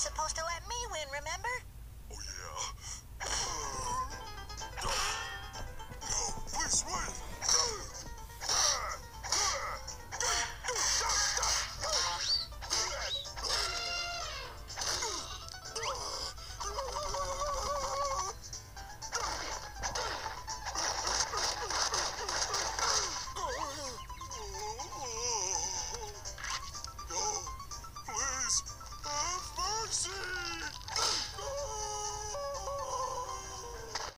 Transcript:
supposed to let me win, remember?